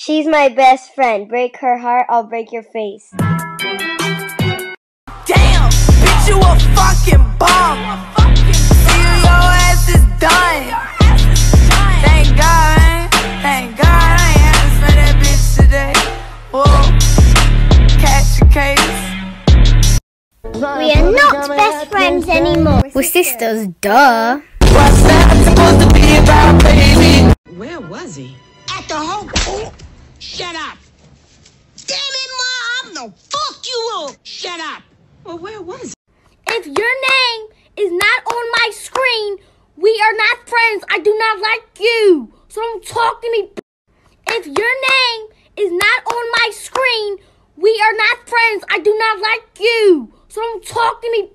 She's my best friend. Break her heart, I'll break your face. Damn, bitch, you a fucking bum. See your ass is done. Thank God, man. Thank God I ain't had to spend that bitch today. Whoa, catch a case. We are not best friends anymore. We're sisters, duh. What's that supposed to be about, baby? Where was he? At the home. Shut up. Damn it, Ma, I'm the fuck you up. Shut up. Well, where was he? If your name is not on my screen, we are not friends. I do not like you. So don't talk to me. If your name is not on my screen, we are not friends. I do not like you. So don't talk to me.